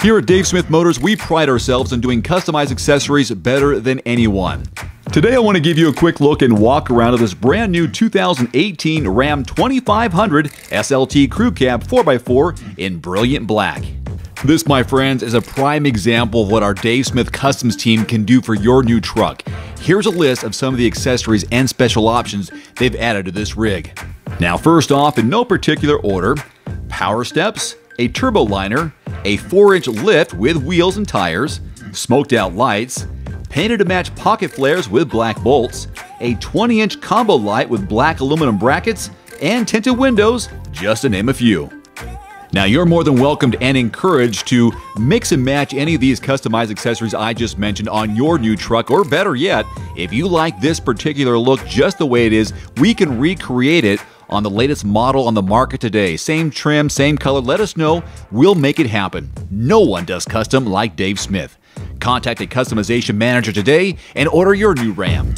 Here at Dave Smith Motors, we pride ourselves in doing customized accessories better than anyone. Today, I want to give you a quick look and walk around of this brand new 2018 Ram 2500 SLT Crew Cab 4x4 in brilliant black. This, my friends, is a prime example of what our Dave Smith Customs team can do for your new truck. Here's a list of some of the accessories and special options they've added to this rig. Now, first off, in no particular order, power steps, a turbo liner, a 4 inch lift with wheels and tires, smoked out lights, painted to match pocket flares with black bolts, a 20 inch combo light with black aluminum brackets, and tinted windows, just to name a few. Now, you're more than welcomed and encouraged to mix and match any of these customized accessories I just mentioned on your new truck, or better yet, if you like this particular look just the way it is, we can recreate it on the latest model on the market today. Same trim, same color. Let us know. We'll make it happen. No one does custom like Dave Smith. Contact a customization manager today and order your new Ram.